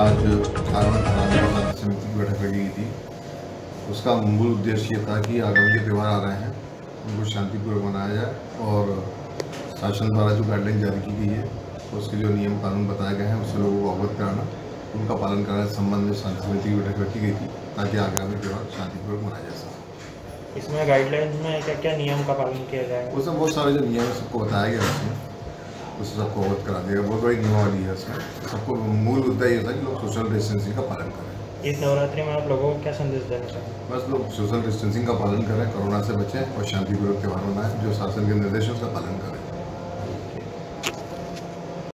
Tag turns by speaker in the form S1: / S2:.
S1: आज समिति की बैठक लगी थी। उसका मूल उद्देश्य ये था कि आगामी जो त्यौहार आ रहे हैं उनको शांतिपूर्वक मनाया जाए और शासन द्वारा जो गाइडलाइन जारी की गई है उसके जो नियम कानून बताए गए हैं उससे लोगों को अवगत कराना उनका पालन कराने के संबंध में शांति समिति की बैठक रखी गई थी ताकि आगामी त्यौहार शांतिपूर्वक मनाया जा सके।
S2: इसमें गाइडलाइंस में क्या क्या नियम का पालन किया जाएगा
S1: उसमें बहुत सारे जो नियम सबको बताया गया उसमें उससे सबको अवगत करा देगा बहुत बड़ी नियमावली है उसमें सबको मूल मुद्दा ये था कि लोग सोशल डिस्टेंसिंग का पालन करें।
S2: इस नवरात्रि में आप लोगों को क्या संदेश देना
S1: बस लोग सोशल डिस्टेंसिंग का पालन करें कोरोना से बचें और शांतिपूर्वक त्यौहार मनाएँ जो शासन के निर्देशों का पालन करें।